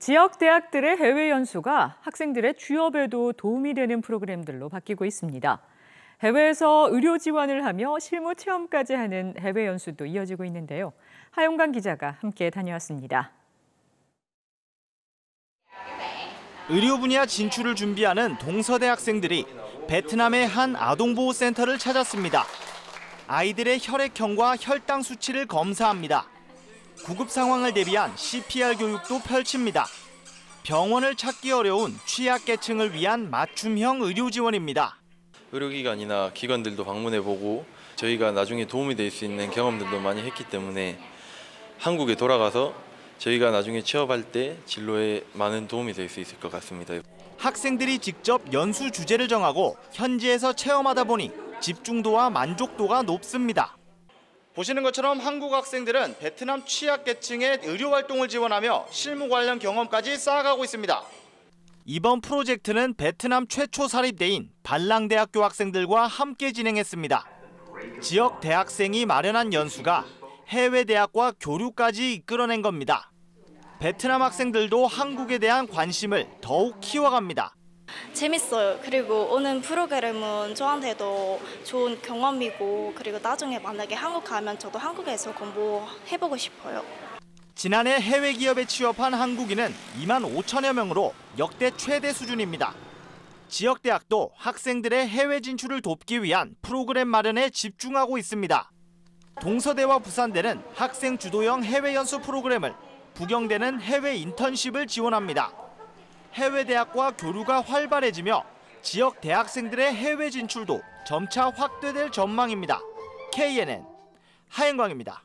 지역 대학들의 해외 연수가 학생들의 취업에도 도움이 되는 프로그램들로 바뀌고 있습니다. 해외에서 의료 지원을 하며 실무 체험까지 하는 해외 연수도 이어지고 있는데요. 하용관 기자가 함께 다녀왔습니다. 의료 분야 진출을 준비하는 동서대 학생들이 베트남의 한 아동보호센터를 찾았습니다. 아이들의 혈액형과 혈당 수치를 검사합니다. 구급 상황을 대비한 CPR 교육도 펼칩니다. 병원을 찾기 어려운 취약계층을 위한 맞춤형 의료 지원입니다. 의료기관이나 기관들도 방문해보고 저희가 나중에 도움이 될 수 있는 경험들도 많이 했기 때문에 한국에 돌아가서 저희가 나중에 취업할 때 진로에 많은 도움이 될 수 있을 것 같습니다. 학생들이 직접 연수 주제를 정하고 현지에서 체험하다 보니 집중도와 만족도가 높습니다. 보시는 것처럼 한국 학생들은 베트남 취약계층의 의료 활동을 지원하며 실무 관련 경험까지 쌓아가고 있습니다. 이번 프로젝트는 베트남 최초 사립대인 발랑대학교 학생들과 함께 진행했습니다. 지역 대학생이 마련한 연수가 해외 대학과 교류까지 이끌어낸 겁니다. 베트남 학생들도 한국에 대한 관심을 더욱 키워갑니다. 재밌어요. 그리고 오는 프로그램은 저한테도 좋은 경험이고 그리고 나중에 만약에 한국 가면 저도 한국에서 공부해보고 싶어요. 지난해 해외 기업에 취업한 한국인은 2만 5천여 명으로 역대 최대 수준입니다. 지역 대학도 학생들의 해외 진출을 돕기 위한 프로그램 마련에 집중하고 있습니다. 동서대와 부산대는 학생 주도형 해외 연수 프로그램을, 부경대는 해외 인턴십을 지원합니다. 해외 대학과 교류가 활발해지며 지역 대학생들의 해외 진출도 점차 확대될 전망입니다. KNN 하영광입니다.